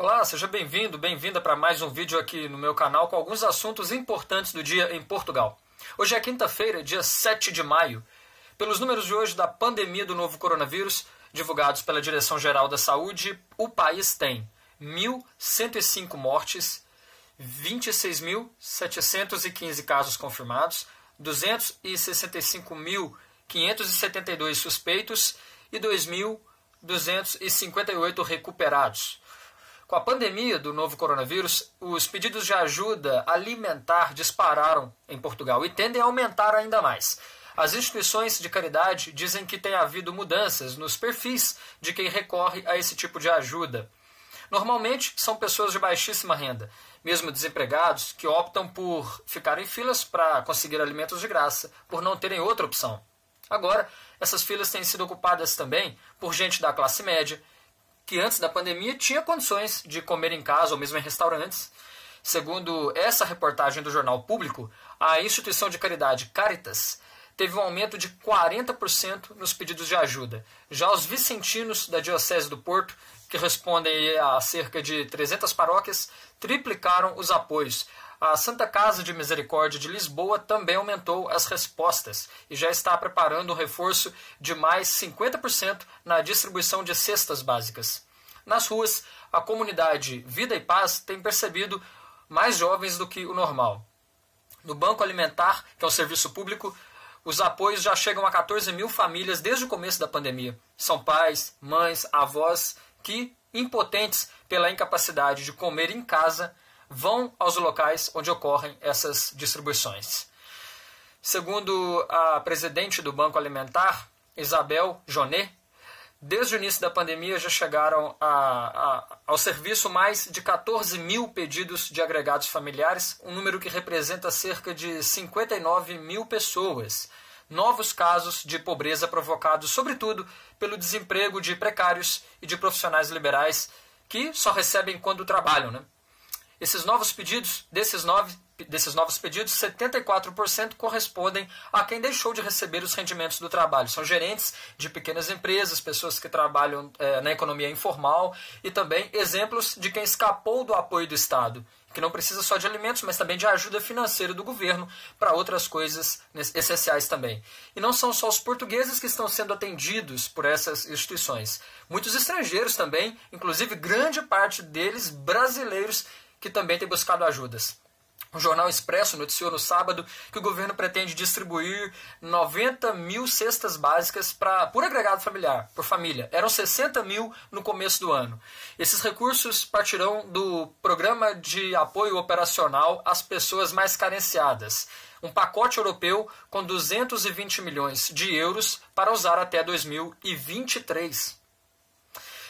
Olá, seja bem-vindo, bem-vinda para mais um vídeo aqui no meu canal com alguns assuntos importantes do dia em Portugal. Hoje é quinta-feira, dia 7 de maio. Pelos números de hoje da pandemia do novo coronavírus, divulgados pela Direção-Geral da Saúde, o país tem 1.105 mortes, 26.715 casos confirmados, 265.572 suspeitos e 2.258 recuperados. Com a pandemia do novo coronavírus, os pedidos de ajuda alimentar dispararam em Portugal e tendem a aumentar ainda mais. As instituições de caridade dizem que tem havido mudanças nos perfis de quem recorre a esse tipo de ajuda. Normalmente são pessoas de baixíssima renda, mesmo desempregados, que optam por ficar em filas para conseguir alimentos de graça, por não terem outra opção. Agora, essas filas têm sido ocupadas também por gente da classe média que antes da pandemia tinha condições de comer em casa ou mesmo em restaurantes. Segundo essa reportagem do Jornal Público, a instituição de caridade Caritas teve um aumento de 40% nos pedidos de ajuda. Já os vicentinos da Diocese do Porto, que respondem a cerca de 300 paróquias, triplicaram os apoios. A Santa Casa de Misericórdia de Lisboa também aumentou as respostas e já está preparando um reforço de mais 50% na distribuição de cestas básicas. Nas ruas, a comunidade Vida e Paz tem percebido mais jovens do que o normal. No Banco Alimentar, que é um serviço público, os apoios já chegam a 14 mil famílias desde o começo da pandemia. São pais, mães, avós que, impotentes pela incapacidade de comer em casa, vão aos locais onde ocorrem essas distribuições. Segundo a presidente do Banco Alimentar, Isabel Jonet, desde o início da pandemia já chegaram a, a, ao serviço mais de 14 mil pedidos de agregados familiares, um número que representa cerca de 59 mil pessoas. Novos casos de pobreza provocados, sobretudo, pelo desemprego de precários e de profissionais liberais que só recebem quando trabalham. Né? Esses novos pedidos, desses, nove, desses novos pedidos, 74% correspondem a quem deixou de receber os rendimentos do trabalho. São gerentes de pequenas empresas, pessoas que trabalham é, na economia informal e também exemplos de quem escapou do apoio do Estado, que não precisa só de alimentos, mas também de ajuda financeira do governo para outras coisas essenciais também. E não são só os portugueses que estão sendo atendidos por essas instituições. Muitos estrangeiros também, inclusive grande parte deles brasileiros que também tem buscado ajudas. O Jornal Expresso noticiou no sábado que o governo pretende distribuir 90 mil cestas básicas pra, por agregado familiar, por família. Eram 60 mil no começo do ano. Esses recursos partirão do Programa de Apoio Operacional às Pessoas Mais Carenciadas, um pacote europeu com 220 milhões de euros para usar até 2023.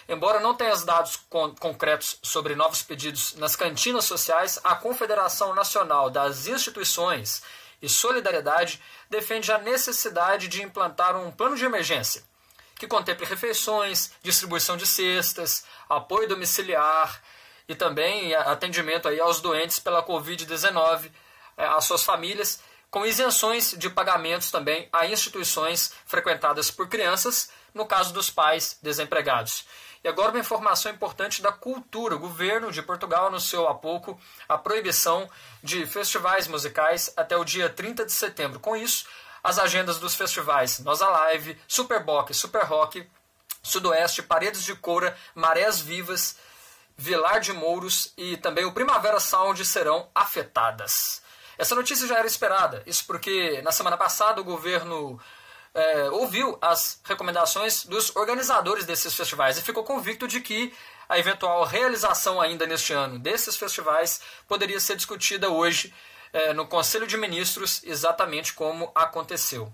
Embora não tenha dados con concretos sobre novos pedidos nas cantinas sociais, a Confederação Nacional das Instituições e Solidariedade defende a necessidade de implantar um plano de emergência que contemple refeições, distribuição de cestas, apoio domiciliar e também atendimento aí aos doentes pela Covid-19, eh, às suas famílias, com isenções de pagamentos também a instituições frequentadas por crianças, no caso dos pais desempregados. E agora uma informação importante da cultura. O governo de Portugal anunciou há pouco a proibição de festivais musicais até o dia 30 de setembro. Com isso, as agendas dos festivais Nosa Live, Superboc, Super Rock, Sudoeste, Paredes de Coura, Marés Vivas, Vilar de Mouros e também o Primavera Sound serão afetadas. Essa notícia já era esperada, isso porque na semana passada o governo é, ouviu as recomendações dos organizadores desses festivais e ficou convicto de que a eventual realização ainda neste ano desses festivais poderia ser discutida hoje é, no Conselho de Ministros, exatamente como aconteceu.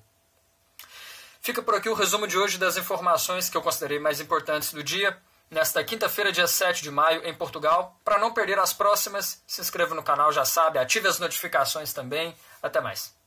Fica por aqui o resumo de hoje das informações que eu considerei mais importantes do dia, nesta quinta-feira, dia 7 de maio, em Portugal. Para não perder as próximas, se inscreva no canal, já sabe, ative as notificações também. Até mais.